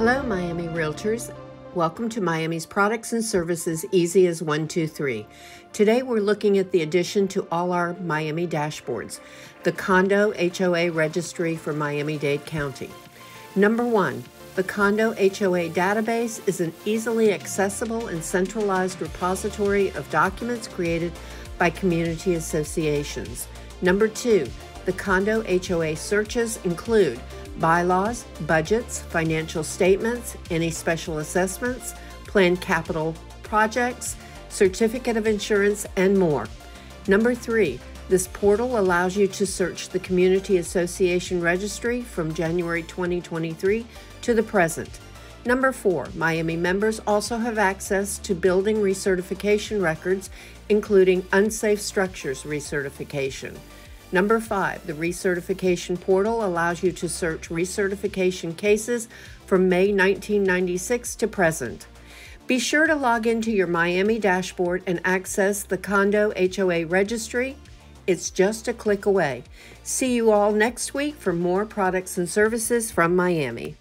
Hello, Miami Realtors. Welcome to Miami's Products and Services Easy as 123. Today we're looking at the addition to all our Miami dashboards, the Condo HOA Registry for Miami Dade County. Number one, the Condo HOA database is an easily accessible and centralized repository of documents created by community associations. Number two, the Condo HOA searches include bylaws, budgets, financial statements, any special assessments, planned capital projects, certificate of insurance, and more. Number three, this portal allows you to search the Community Association Registry from January 2023 to the present. Number four, Miami members also have access to building recertification records, including unsafe structures recertification. Number five, the recertification portal allows you to search recertification cases from May 1996 to present. Be sure to log into your Miami dashboard and access the Condo HOA registry. It's just a click away. See you all next week for more products and services from Miami.